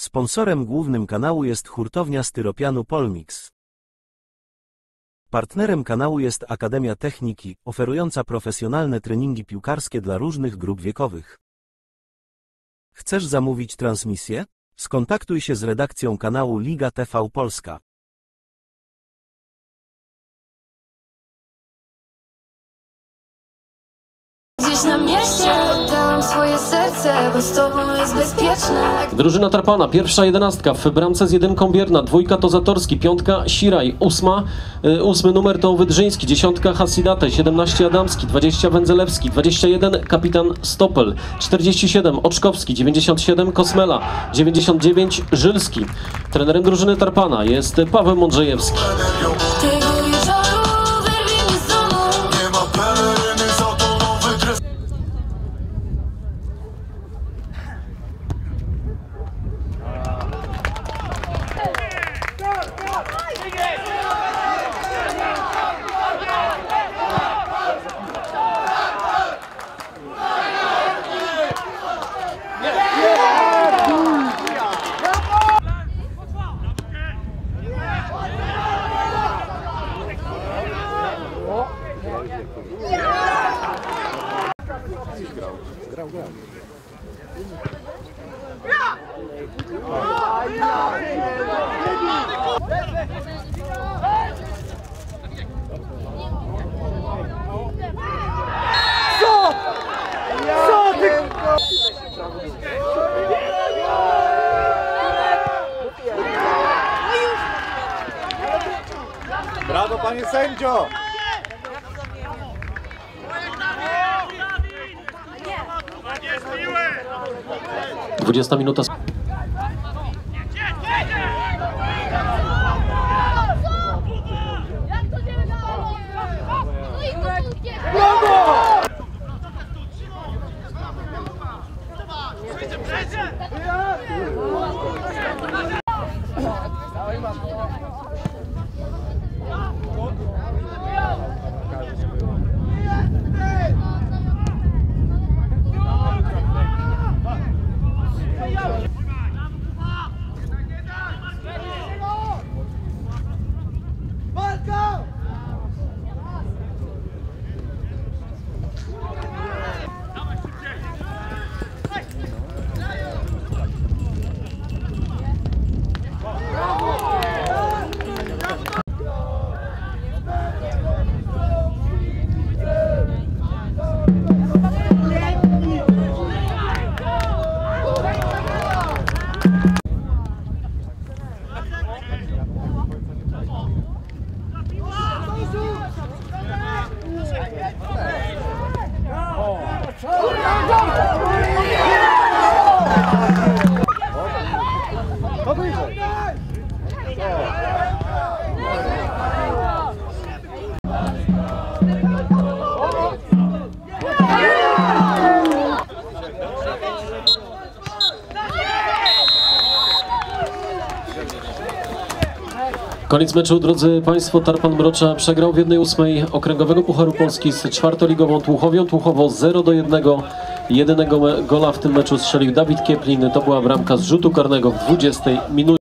Sponsorem głównym kanału jest hurtownia styropianu Polmix. Partnerem kanału jest Akademia Techniki, oferująca profesjonalne treningi piłkarskie dla różnych grup wiekowych. Chcesz zamówić transmisję? Skontaktuj się z redakcją kanału Liga TV Polska. Gdzieś na mieście oddałam swoje serce, bo z tobą jest bezpieczne. Drużyna Tarpana, pierwsza jedenastka, w bramce z jedynką Bierna, dwójka to Zatorski, piątka Siraj, ósma, y, ósmy numer to Wydrzyński, dziesiątka Hasidate, 17 Adamski, 20 Wędzelewski, 21 kapitan Stopel, 47 Oczkowski, 97 Kosmela, 99 Żylski. Trenerem drużyny Tarpana jest Paweł Mądrzejewski. Bravo, bravo. Brawo panie sędzio! 20 minuta. Koniec meczu, drodzy Państwo. Tarpan Mrocza przegrał w 1-8 Okręgowego Pucharu Polski z czwartoligową Tłuchowią. Tłuchowo 0 do 1. Jedynego gola w tym meczu strzelił Dawid Kieplin. To była bramka z rzutu karnego w 20 minucie.